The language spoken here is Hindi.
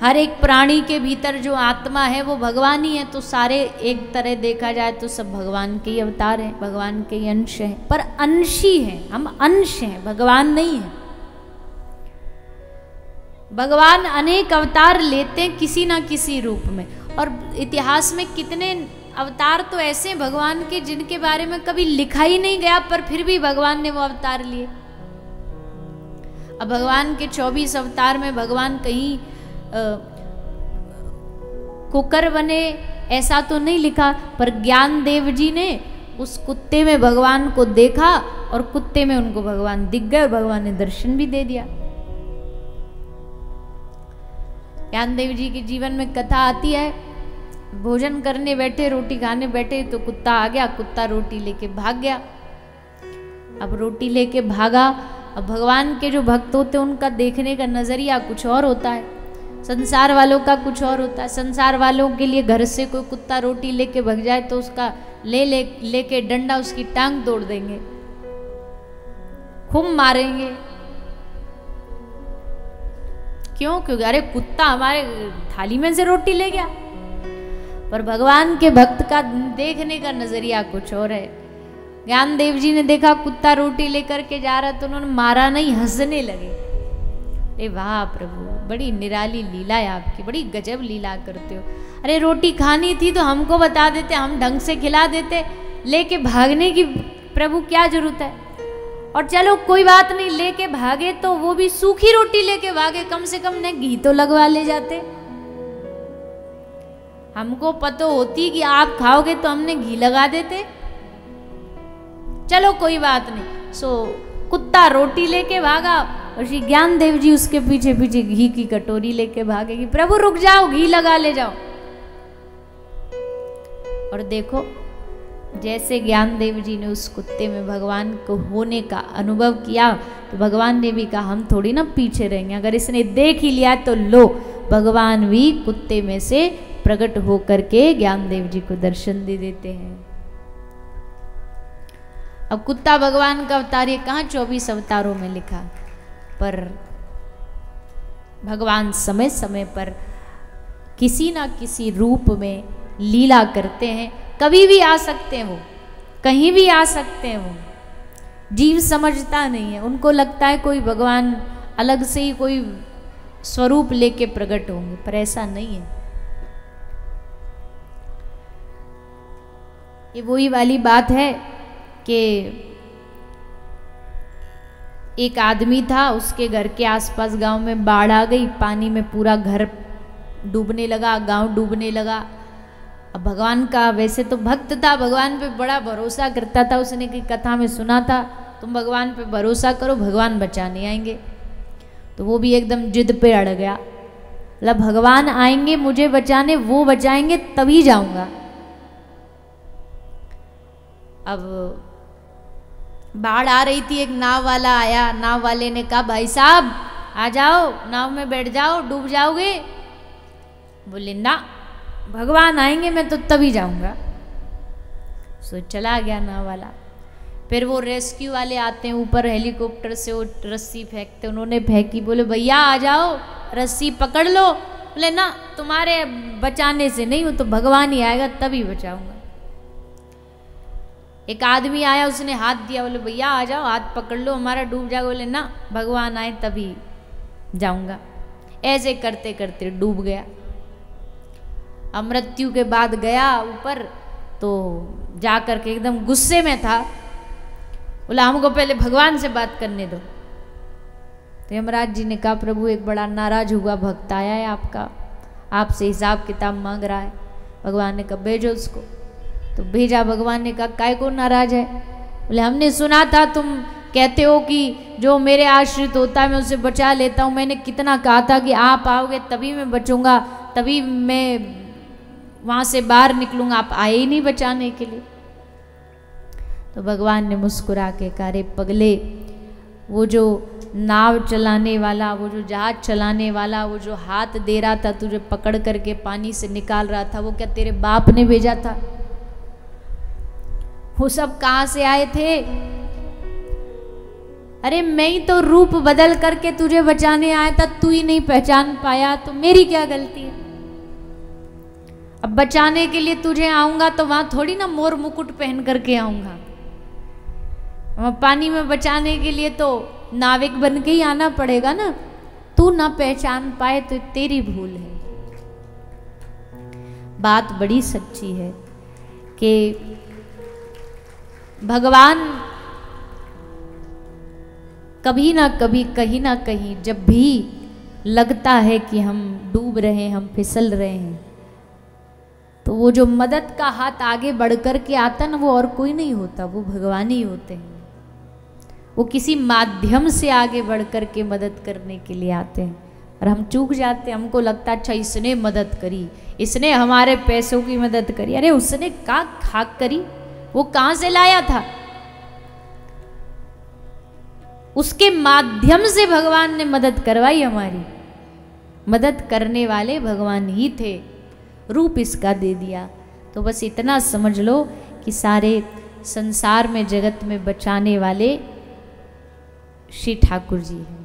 हर एक प्राणी के भीतर जो आत्मा है, वो भगवान ही है तो सारे एक तरह देखा जाए तो सब भगवान के ही अवतार हैं, भगवान के ही अंश हैं। पर अंश ही हम अंश हैं, भगवान नहीं है। भगवान अनेक अवतार लेते हैं किसी ना किसी रूप में। और इतिहास में कितने अवतार तो ऐसे हैं भगवान के जिनके बारे में कभी लिखा ही नहीं गया, पर फिर भी भगवान ने वो अवतार लिए। अब भगवान के 24 अवतार में भगवान कहीं कुकर बने, ऐसा तो नहीं लिखा, पर ज्ञान देव जी ने उस कुत्ते में भगवान को देखा और कुत्ते में उनको भगवान दिख गए भगवान ने दर्शन भी दे दिया। ज्ञान देव जी के जीवन में कथा आती है, भोजन करने बैठे, रोटी खाने बैठे तो कुत्ता आ गया, कुत्ता रोटी लेके भाग गया। अब रोटी लेके भागा, अब भगवान के जो भक्त होते उनका देखने का नज़रिया कुछ और होता है। संसार वालों का कुछ और होता है। संसार वालों के लिए घर से कोई कुत्ता रोटी लेके भग जाए तो उसका ले ले, लेके डंडा उसकी टांग तोड़ देंगे। खूब मारेंगे। क्यों? क्योंकि अरे कुत्ता हमारे थाली में से रोटी ले गया। पर भगवान के भक्त का देखने का नज़रिया कुछ और है। ज्ञान देव जी ने देखा कुत्ता रोटी लेकर के जा रहा तो उन्होंने मारा नहीं, हंसने लगे। अरे वाह प्रभु, बड़ी निराली लीला है आपकी, बड़ी गजब लीला करते हो। अरे रोटी खानी थी तो हमको बता देते, हम ढंग से खिला देते, लेके भागने की प्रभु क्या ज़रूरत है? और चलो कोई बात नहीं, लेके भागे तो वो भी सूखी रोटी लेके भागे, कम से कम ने घी तो लगवा ले जाते। हमको पता होती कि आप खाओगे तो हमने घी लगा देते। चलो कोई बात नहीं, सो कुत्ता रोटी लेके भागा और श्री ज्ञान देव जी उसके पीछे पीछे घी की कटोरी लेके भागेगी। प्रभु, रुक जाओ, घी लगा ले जाओ। और देखो, जैसे ज्ञान देव जी ने उस कुत्ते में भगवान को होने का अनुभव किया तो भगवान ने भी कहा, हम थोड़ी ना पीछे रहेंगे। अगर इसने देख ही लिया तो लो। भगवान भी कुत्ते में से प्रकट होकर के ज्ञान देव जी को दर्शन दे देते हैं। अब कुत्ता भगवान का अवतार ये कहाँ चौबीस अवतारों में लिखा? पर भगवान समय समय पर किसी ना किसी रूप में लीला करते हैं। कभी भी आ सकते हैं वो, कहीं भी आ सकते हैं वो। जीव समझता नहीं है, उनको लगता है कोई भगवान अलग से ही कोई स्वरूप लेके प्रकट होंगे, पर ऐसा नहीं है। ये वही वाली बात है कि एक आदमी था, उसके घर के आसपास गाँव में बाढ़ आ गई, पानी में पूरा घर डूबने लगा, गाँव डूबने लगा। अब भगवान का, वैसे तो भक्त था, भगवान पे बड़ा भरोसा करता था, उसने की कथा में सुना था, तुम भगवान पे भरोसा करो, भगवान बचाने आएँगे। तो वो भी एकदम जिद पे अड़ गया। मतलब भगवान आएँगे, मुझे बचाने, वो बचाएँगे, तभी जाऊँगा। अब बाढ़ आ रही थी, एक नाव वाला आया। नाव वाले ने कहा, भाई साहब, आ जाओ, नाव में बैठ जाओ, डूब जाओगे? बोले, ना, भगवान आएँगे, मैं तो तभी जाऊँगा। सो चला गया नाव वाला। फिर वो रेस्क्यू वाले आते हैं, ऊपर हेलीकॉप्टर से वो रस्सी फेंकते उन्होंने फेंकी, बोले, भैया, आ जाओ, रस्सी पकड़ लो। बोले, ना, तुम्हारे बचाने से नहीं हो तो भगवान ही आएगा, तभी बचाऊँगा। एक आदमी आया, उसने हाथ दिया, बोले, भैया, आ जाओ, हाथ पकड़ लो, हमारा डूब जाएगा। बोले, ना, भगवान आए तभी जाऊँगा। ऐसे करते करते डूब गया। अब मृत्यु के बाद गया ऊपर तो जा कर के एकदम गुस्से में था। बोला, हमको पहले भगवान से बात करने दो। तो यमराज जी ने कहा, प्रभु, एक बड़ा नाराज़ हुआ भक्त आया है आपका। आपसे हिसाब किताब मांग रहा है। भगवान ने कहा, भेजो उसको। तो भेजा भगवान ने कहा, काय को नाराज़ है? बोले, हमने सुना था, तुम कहते हो कि जो मेरे आश्रित होता है, मैं उसे बचा लेता हूँ। मैंने कितना कहा था कि आप आओगे, तभी मैं बचूँगा, तभी मैं वहाँ से बाहर निकलूँगा, आप आए ही नहीं बचाने के लिए। तो भगवान ने मुस्कुरा के कहा रे पगले, वो जो नाव चलाने वाला, वो जो जहाज़ चलाने वाला, वो जो हाथ दे रहा था, तुझे पकड़ करके पानी से निकाल रहा था, वो क्या तेरे बाप ने भेजा था? वो सब कहाँ से आए थे? अरे मैं ही तो रूप बदल करके तुझे बचाने आया था, तू ही नहीं पहचान पाया तो मेरी क्या गलती है? अब बचाने के लिए तुझे आऊँगा तो वहाँ थोड़ी ना मोर मुकुट पहन करके आऊँगा। वहाँ पानी में बचाने के लिए तो नाविक बन के ही आना पड़ेगा ना। तू ना पहचान पाए तो तेरी भूल है। बात बड़ी सच्ची है कि भगवान कभी ना कभी, कहीं ना कहीं जब भी लगता है कि हम डूब रहे हैं, हम फिसल रहे हैं तो वो जो मदद का हाथ आगे बढ़ कर के आता ना, वो और कोई नहीं होता, वो भगवान ही होते हैं। वो किसी माध्यम से आगे बढ़ कर के मदद करने के लिए आते हैं। और हम चूक जाते हैं, हमको लगता अच्छा इसने मदद करी, इसने हमारे पैसों की मदद करी, अरे उसने का खाक करी। वो कहाँ से लाया था? उसके माध्यम से भगवान ने मदद करवाई हमारी। मदद करने वाले भगवान ही थे। रूप इसका दे दिया। तो बस इतना समझ लो कि सारे संसार में जगत में बचाने वाले श्री ठाकुर जी हैं।